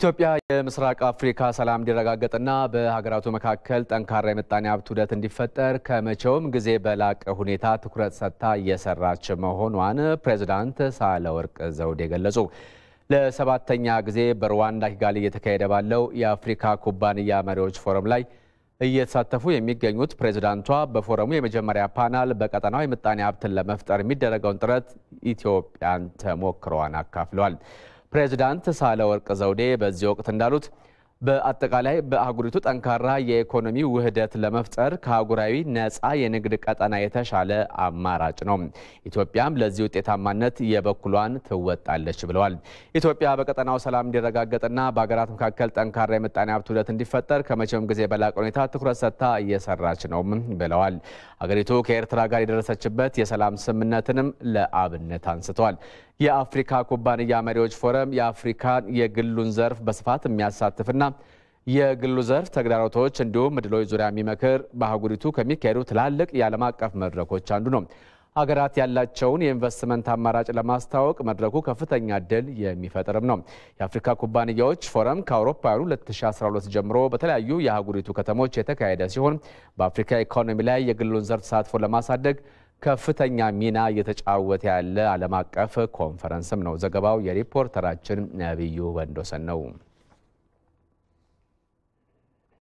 ኢትዮጵያ የምስራቅ አፍሪካ ሰላም እንዲረጋገጥና በሀገራቱ መካከል ጠንካራ የምጣኔ ሀብት ውህደት እንዲፈጠር ከመቼውም ጊዜ በላቀ ሁኔታ ትኩረት ሰጥታ እየሰራች መሆኗን ፕሬዚዳንት ሳህለወርቅ ዘውዴ ገለጹ። ለሰባተኛ ጊዜ በሩዋንዳ ኪጋሊ እየተካሄደ ባለው የአፍሪካ ኩባንያ መሪዎች ፎረም ላይ እየተሳተፉ የሚገኙት ፕሬዚዳንቷ በፎረሙ የመጀመሪያ ፓናል በቀጠናው የምጣኔ ሀብትን ለመፍጠር የሚደረገውን ጥረት ኢትዮጵያን ተሞክሮዋን አካፍለዋል። ፕሬዚዳንት ሳህለወርቅ ዘውዴ በዚህ ወቅት እንዳሉት በአጠቃላይ በአህጉሪቱ ጠንካራ የኢኮኖሚ ውህደት ለመፍጠር ከአህጉራዊ ነፃ የንግድ ቀጠና የተሻለ አማራጭ ነው። ኢትዮጵያም ለዚህ ውጤታማነት የበኩሏን ትወጣለች ብለዋል። ኢትዮጵያ በቀጠናው ሰላም እንዲረጋገጥና በሀገራት መካከል ጠንካራ የምጣኔ ሀብት ውህደት እንዲፈጠር ከመቼውም ጊዜ በላቀ ሁኔታ ትኩረት ሰጥታ እየሰራች ነው ብለዋል። አገሪቱ ከኤርትራ ጋር የደረሰችበት የሰላም ስምምነትንም ለአብነት አንስተዋል። የአፍሪካ ኩባንያ መሪዎች ፎረም የአፍሪካን የግሉን ዘርፍ በስፋት የሚያሳትፍና የግሉ ዘርፍ ተግዳሮቶች እንዲሁም እድሎች ዙሪያ የሚመክር በአህጉሪቱ ከሚካሄዱ ትላልቅ የዓለም አቀፍ መድረኮች አንዱ ነው። ሀገራት ያላቸውን የኢንቨስትመንት አማራጭ ለማስታወቅ መድረኩ ከፍተኛ እድል የሚፈጥርም ነው። የአፍሪካ ኩባንያዎች ፎረም ከአውሮፓውያኑ 2012 ጀምሮ በተለያዩ የአህጉሪቱ ከተሞች የተካሄደ ሲሆን በአፍሪካ ኢኮኖሚ ላይ የግሉን ዘርፍ ተሳትፎ ለማሳደግ ከፍተኛ ሚና እየተጫወተ ያለ ዓለም አቀፍ ኮንፈረንስም ነው። ዘገባው የሪፖርተራችን ነቢዩ ወንዶሰን ነው።